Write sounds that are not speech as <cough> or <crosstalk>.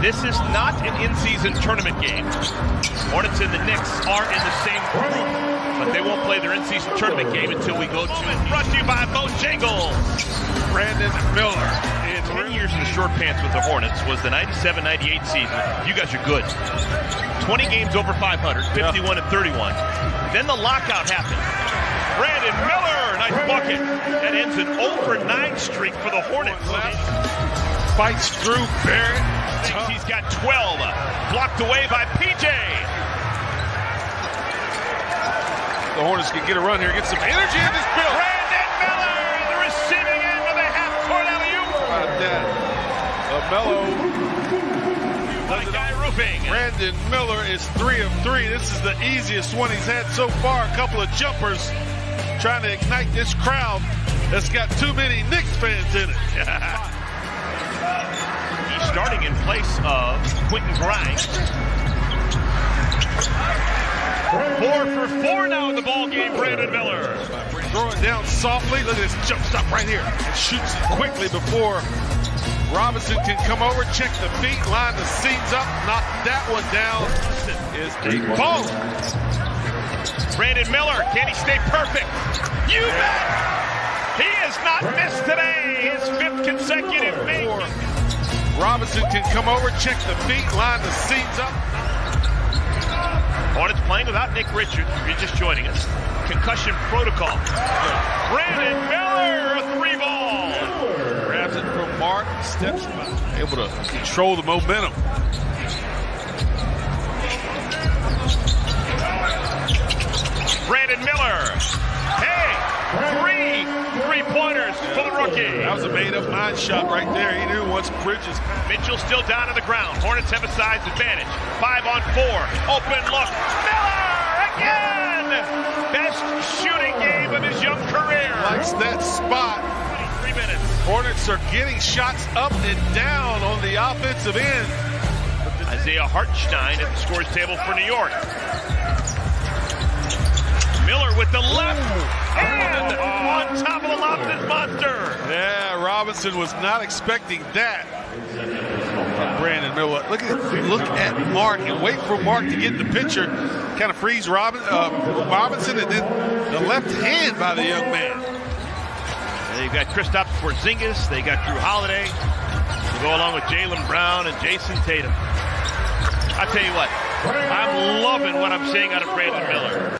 This is not an in-season tournament game. Hornets and the Knicks are in the same group, but they won't play their in-season tournament game until we go to. Brought to you by Bojangles. Brandon Miller. In 10 years in the short pants with the Hornets was the 97-98 season. You guys are good. 20 games over 500, 51 and 31. Then the lockout happened. Brandon Miller, nice bucket. That ends an oh over 9 streak for the Hornets. Fights through Barrett. Thinks he's got 12. Blocked away by PJ. The Hornets can get a run here, get some energy in this build. Brandon Miller, the receiving end of the half-court alley-oop. About that. LaMelo. By Guy Roofing. Brandon Miller is three of three. This is the easiest one he's had so far. A couple of jumpers trying to ignite this crowd that's got too many Knicks fans in it. <laughs> Starting in place of Quentin Grimes. Four for four now in the ball game, Brandon Miller. Throw it down softly. Look at this jump stop right here. And shoots it quickly before Robinson can come over, check the feet, line the seams up, knock that one down. Is a ball. Brandon Miller, can he stay perfect? You bet! He has not missed today. His fifth consecutive make. Robinson can come over, check the feet, line the seams up. Hornets playing without Nick Richards. If you're just joining us. Concussion protocol. Brandon Miller, a three ball. Grabs it from Mark, steps, able to control the momentum. Brandon Miller. Hey, three three-pointers for the rookie. That was a made-up mind shot right there. He knew once Bridges. Mitchell still down on the ground. Hornets have a size advantage. Five on four. Open look. Miller again. Best shooting game of his young career. Likes that spot. Three minutes. Hornets are getting shots up and down on the offensive end. Isaiah Hartenstein at the scores table for New York. Miller with the left hand on oh. Robinson was not expecting that. Brandon Miller, look at look at Mark and wait for Mark to get the picture. Kind of freeze Robin, uh, Robinson and then the left hand by the young man. They've got Kristaps Porzingis. They got Jrue Holiday to go along with Jaylen Brown and Jayson Tatum. I tell you what, I'm loving what I'm seeing out of Brandon Miller.